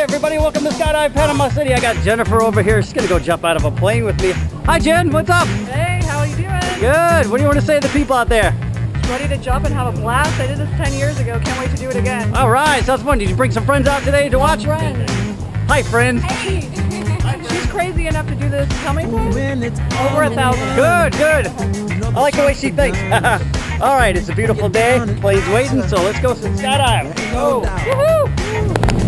Hey everybody, welcome to Skydive Panama City. I got Jennifer over here. She's gonna go jump out of a plane with me. Hi Jen, what's up? Hey, how are you doing? Good. What do you want to say to the people out there? Ready to jump and have a blast? I did this 10 years ago. Can't wait to do it again. All right, sounds fun. Did you bring some friends out today to watch? Friends. Hi friends. Hey. She's crazy enough to do this. How many times? Over a thousand. Good, good. I like the way she thinks. All right, it's a beautiful day. Plane's waiting, so let's go skydive. Go. Woohoo!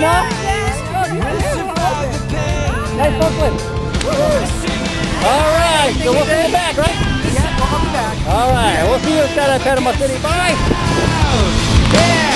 The Pretty sun. fun, huh? We'll survive the pain. Nice. All right. So we'll see you back, right? Yeah, we'll be back. All right. We'll see you at Panama City. Bye. Yeah, we're the dawn.